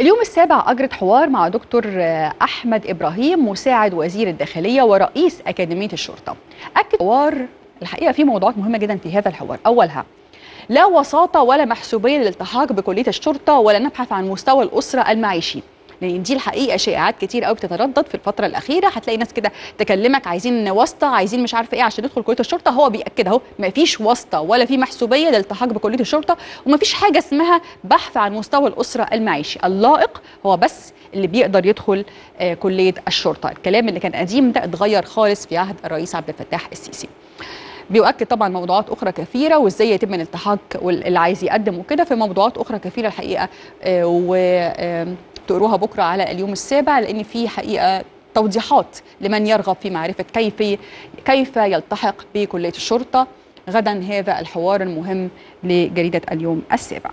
اليوم السابع أجرت حوار مع دكتور أحمد إبراهيم مساعد وزير الداخلية ورئيس أكاديمية الشرطة. أكد حوار الحقيقة في موضوعات مهمة جدا في هذا الحوار. أولها لا وساطة ولا محسوبية للالتحاق بكلية الشرطة ولا نبحث عن مستوى الأسرة المعيشي لأن دي الحقيقة شائعات كتير قوي بتتردد في الفترة الأخيرة. هتلاقي ناس كده تكلمك عايزين واسطة عايزين مش عارفة إيه عشان ندخل كلية الشرطة. هو بيأكد أهو ما فيش واسطة ولا في محسوبية للالتحاق بكلية الشرطة وما فيش حاجة اسمها بحث عن مستوى الأسرة المعيشي. اللائق هو بس اللي بيقدر يدخل آه كلية الشرطة. الكلام اللي كان قديم ده اتغير خالص في عهد الرئيس عبد الفتاح السيسي. بيؤكد طبعا موضوعات أخرى كثيرة وإزاي يتم الالتحاق واللي عايز يقدم وكده في موضوعات أخرى كثيرة الحقيقة آه و آه تقروها بكرة على اليوم السابع لأن في حقيقة توضيحات لمن يرغب في معرفة كيف كيف يلتحق بكلية الشرطة. غدا هذا الحوار المهم لجريدة اليوم السابع.